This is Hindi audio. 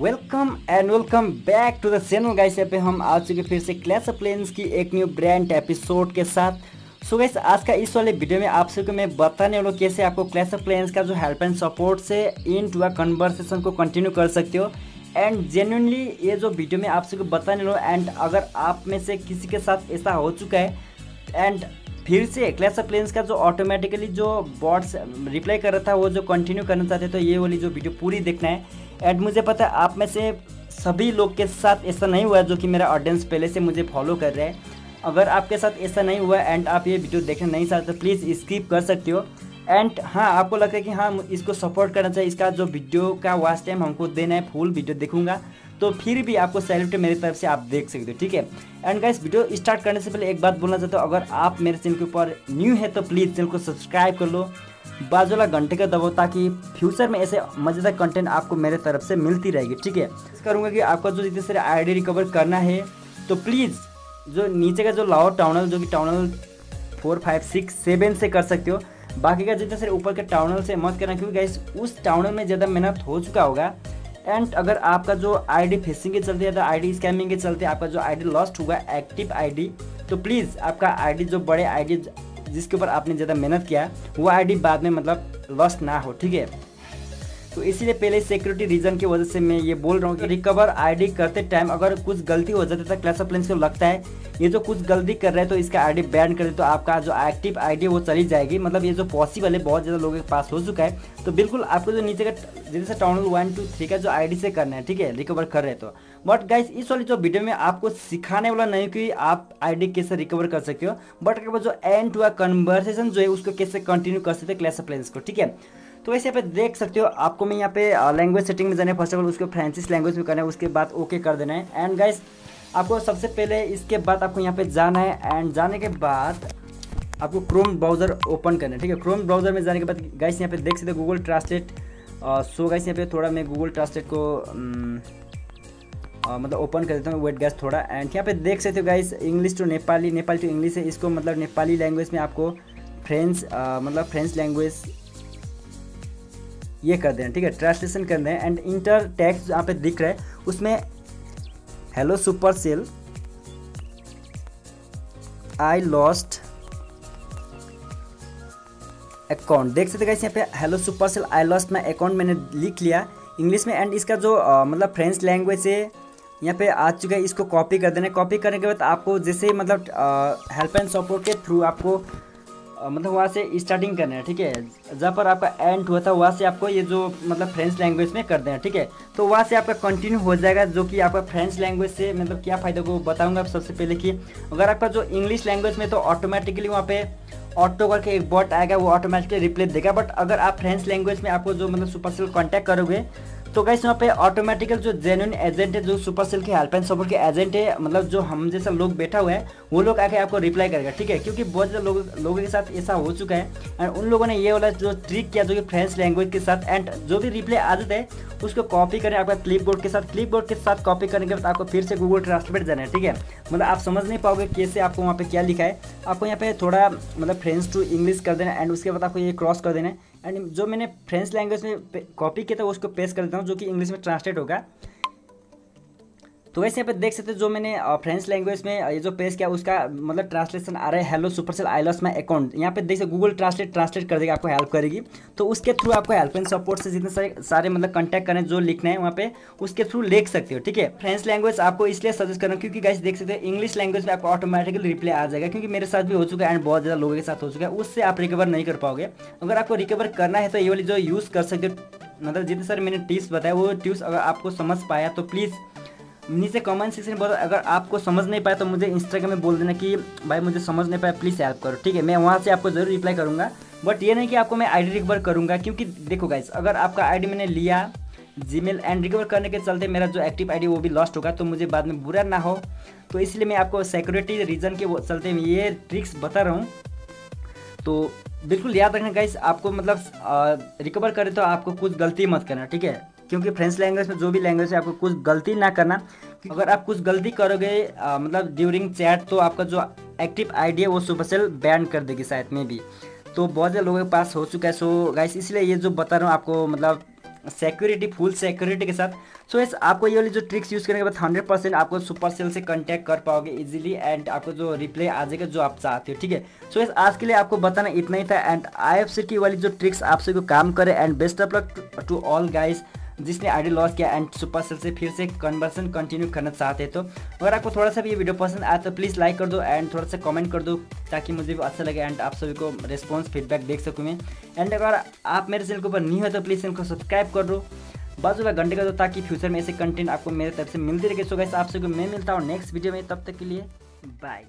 Welcome and welcome back to the channel guys यहाँ पे हम आ चुके फिर से क्लैश ऑफ़ प्लेन्स की एक न्यू ब्रांड एपिसोड के साथ। सो गाइस आज का इस वाले वीडियो में आप सबको मैं बताने वाला हूँ कैसे आपको क्लैश ऑफ़ प्लेन्स का जो हेल्प एंड सपोर्ट से इन टू अ कन्वर्सेशन को कंटिन्यू कर सकते हो। एंड जेन्यनली ये जो वीडियो में आप सबको बताने वाला एंड अगर आप में से किसी के साथ ऐसा हो चुका है एंड फिर से क्लैश ऑफ़ प्लेन्स का जो ऑटोमेटिकली जो बॉट्स रिप्लाई कर रहा था, वो जो कंटिन्यू करना चाहते तो ये वाली जो वीडियो पूरी देखना है। एंड मुझे पता है आप में से सभी लोग के साथ ऐसा नहीं हुआ जो कि मेरा ऑडियंस पहले से मुझे फॉलो कर रहे हैं। अगर आपके साथ ऐसा नहीं हुआ एंड आप ये वीडियो देखना नहीं चाहते तो प्लीज़ स्किप कर सकते हो। एंड हाँ आपको लगता है कि हाँ इसको सपोर्ट करना चाहिए। इसका जो वीडियो का वास्ट टाइम हमको देना है फुल वीडियो देखूँगा। तो फिर भी आपको सैल्यूट मेरी तरफ़ से आप देख सकते हो, ठीक है? एंड गाइस वीडियो स्टार्ट करने से पहले एक बात बोलना चाहता हूँ। अगर आप मेरे चैनल के ऊपर न्यू है तो प्लीज़ चैनल को सब्सक्राइब कर लो। बाजू वाला घंटे का दबाओ ताकि फ्यूचर में ऐसे मज़ेदार कंटेंट आपको मेरे तरफ़ से मिलती रहेगी, ठीक है? करूँगा कि आपका जो जितने सारे आई रिकवर करना है तो प्लीज़ जो नीचे का जो लाओ टाउनल जो कि टाउनल फोर फाइव सिक्स सेवन से कर सकते हो। बाकी का जितने सारे ऊपर के टाउनल से मत करना, क्योंकि गाइस उस टाउनल में ज़्यादा मेहनत हो चुका होगा। एंड अगर आपका जो आईडी फेसिंग के चलते या तो आईडी स्कैमिंग के चलते आपका जो आईडी लॉस्ट हुआ एक्टिव आईडी तो प्लीज़ आपका आईडी जो बड़े आईडी जिसके ऊपर आपने ज़्यादा मेहनत किया, वो आईडी बाद में मतलब लॉस्ट ना हो, ठीक है? तो इसीलिए पहले सिक्योरिटी रीजन की वजह से मैं ये बोल रहा हूँ कि रिकवर आईडी करते टाइम अगर कुछ गलती हो जाती है क्लास ऑफ़ प्लेन्स को लगता है। ये जो कुछ गलती कर रहे हैं तो इसका आईडी बैन कर दे तो आपका जो एक्टिव आईडी वो चली जाएगी। मतलब ये जो पॉसिबल है, बहुत ज़्यादा लोगों के पास हो चुका है। तो बिल्कुल आपको जो नीचे का, जैसे टाउन वन टू थ्री का जो आईडी से करना है, ठीक है? रिकवर कर रहे तो। बट गाइस इस वाली जो वीडियो में आपको सिखाने वाला नहीं कि आप आईडी कैसे रिकवर कर सकते हो बट जो एंड अ कन्वर्सेशन जो है, उसको कैसे कंटिन्यू कर सकते हैं क्लास ऑफ़ को, ठीक है? तो वैसे यहाँ पे देख सकते हो, आपको मैं यहाँ पे लैंग्वेज सेटिंग में जाना है। फ़र्स्ट ऑफ़ ऑल उसको फ्रेंसिस लैंग्वेज में करना है, उसके बाद ओके कर देना है। एंड गाइस आपको सबसे पहले इसके बाद आपको यहाँ पे जाना है। एंड जाने के बाद आपको क्रोम ब्राउज़र ओपन करना है, ठीक है? क्रोम ब्राउज़र में जाने के बाद गाइस यहाँ पे देख सकते हो गूगल ट्रांसलेट सो गाइस यहाँ पे थोड़ा मैं गूगल ट्रांसलेट को मतलब ओपन कर देता हूँ वेट गैस थोड़ा। एंड यहाँ पे देख सकते हो guys English to Nepali Nepali to English है। इसको मतलब नेपाली लैंग्वेज में आपको फ्रेंच मतलब फ्रेंच लैंग्वेज ये कर देना ठीक है? ट्रांसलेशन कर दें एंड इंटर टेक्स्ट यहाँ पे दिख रहा है उसमें hello Supercell I lost account देख सकते गाइस यहाँ पे hello Supercell I lost my account मैंने लिख लिया इंग्लिश में। एंड इसका जो आ, मतलब फ्रेंच लैंग्वेज है यहाँ पे आ चुका है, इसको कॉपी कर देना कॉपी करने के बाद आपको जैसे ही मतलब हेल्प एंड सपोर्ट के थ्रू आपको मतलब वहाँ से स्टार्टिंग करना है, ठीक है? जहाँ पर आपका एंड हुआ था, वहाँ से आपको ये जो मतलब फ्रेंच लैंग्वेज में कर देना ठीक है? तो वहाँ से आपका कंटिन्यू हो जाएगा, जो कि आपका फ्रेंच लैंग्वेज से मतलब क्या फ़ायदा को बताऊँगा सबसे पहले कि अगर आपका जो इंग्लिश लैंग्वेज में तो ऑटोमेटिकली वहाँ पर ऑटो करके एक बॉट आएगा, वो ऑटोमेटिकली रिप्लेस देगा। बट अगर आप फ्रेंच लैंग्वेज में आपको जो मतलब सुपर सेल कॉन्टैक्ट करोगे तो गाइस वहाँ पे ऑटोमेटिकल जो जेन्यून एजेंट है जो सुपर सेल के हेल्पलाइन सपोर्ट के एजेंट है मतलब जो हम जैसा लोग बैठा हुआ है वो लोग आके आपको रिप्लाई करेगा ठीक है? क्योंकि बहुत ज़्यादा लोग, लोगों के साथ ऐसा हो चुका है एंड उन लोगों ने ये वाला जो ट्रिक किया जो कि फ्रेंच लैंग्वेज के साथ एंड जो भी रिप्लाई आ जाता है उसको कॉपी करें आपका क्लिप बोर्ड के साथ क्लिप बोर्ड के साथ कॉपी करने के बाद आपको फिर से गूगल ट्रांसलेट जाना है ठीक है? मतलब आप समझ नहीं पाओगे कैसे आपको वहाँ पे क्या लिखा है। आपको यहाँ पे थोड़ा मतलब फ्रेंच टू इंग्लिश कर देना एंड उसके बाद आपको ये क्रॉस कर देना है। एंड जो मैंने फ्रेंच लैंग्वेज में कॉपी किया था, उसको पेस्ट कर देता हूँ, जो कि इंग्लिश में ट्रांसलेट होगा। तो वैसे यहाँ पे देख सकते हैं जो मैंने फ्रेंच लैंग्वेज में ये जो पेज किया, उसका मतलब ट्रांसलेशन आ रहा है hello Supercell I loss my account यहाँ पे देख सकते गूगल ट्रांसलेट ट्रांसलेट कर देगा, आपको हेल्प करेगी। तो उसके थ्रू आपको हेल्प एंड सपोर्ट से जितने सारे सारे मतलब कंटेक्ट करें जो लिखना है वहाँ पे, उसके थ्रू लिख सकते हो, ठीक है? फ्रेंच लैंग्वेज आपको इसलिए सजेस्ट कर क्योंकि गाइस देख सकते हैं इंग्लिश लैंग्वेज में आपको ऑटोमेटिकली रिप्लाई आ जाएगा, क्योंकि मेरे साथ भी हो चुका है एंड बहुत ज़्यादा लोगों के साथ हो चुका है, उससे आप रिकवर नहीं कर पाओगे। अगर आपको रिकवर करना है तो ये वाली जो यूज़ कर सकते हो मतलब जितने सारे मैंने टिप्स बताया वो टिप्स अगर आपको समझ पाया तो प्लीज़ नीचे कमेंट सेक्शन में बोलो अगर आपको समझ नहीं पाया तो मुझे इंस्टाग्राम में बोल देना कि, भाई, मुझे समझ नहीं पाया प्लीज़ हेल्प करो। ठीक है, मैं वहाँ से आपको ज़रूर रिप्लाई करूँगा। बट ये नहीं कि आपको मैं आईडी रिकवर करूँगा, क्योंकि देखो गाइस अगर आपका आईडी मैंने लिया जी मेल एंड रिकवर करने के चलते मेरा जो एक्टिव आईडी वो भी लॉस्ट होगा तो मुझे बाद में बुरा ना हो। तो इसलिए मैं आपको सिक्योरिटी रीज़न के चलते ये ट्रिक्स बता रहा हूँ। तो बिल्कुल याद रखना गाइस आपको मतलब रिकवर करें तो आपको कुछ गलती मत करना, ठीक है? क्योंकि फ्रेंच लैंग्वेज में जो भी लैंग्वेज है आपको कुछ गलती ना करना। अगर आप कुछ गलती करोगे मतलब ड्यूरिंग चैट तो आपका जो एक्टिव आईडी है वो सुपरसेल बैन कर देगी शायद में भी तो बहुत ज़्यादा लोगों के पास हो चुका है। सो गाइस इसलिए ये जो बता रहा हूँ आपको मतलब सिक्योरिटी फुल सिक्योरिटी के साथ। सो so, इस आपको ये वाली जो ट्रिक्स यूज़ करने के बाद हंड्रेड परसेंट आपको सुपर सेल से कॉन्टैक्ट कर पाओगे इजीली एंड आपको जो रिप्लाई आ जाएगा जो आप चाहते हो ठीक है? सो so, आज के लिए आपको बताना इतना ही था एंड आई एफ़ सी की वाली जो ट्रिक्स आप सभी को काम करे and best of luck to all guys जिसने आईडी लॉस किया एंड सुपर सेल से फिर से कन्वर्सन कंटिन्यू करना चाहते तो अगर आपको थोड़ा सा भी ये वीडियो पसंद आया तो प्लीज़ लाइक कर दो एंड थोड़ा सा कमेंट कर दो ताकि मुझे भी अच्छा लगे एंड आप सभी को रिस्पॉन्स फीडबैक देख सकूँ मैं। एंड अगर आप मेरे चैनल के ऊपर नहीं हो तो प्लीज़ चैनल को सब्सक्राइब कर दो। बाजू का घंटे का दो ताकि फ्यूचर में ऐसे कंटेंट आपको मेरे तरफ़ से मिलती रहे। सो गैस आप सभी को मैं मिलता हूँ नेक्स्ट वीडियो में, तब तक के लिए बाय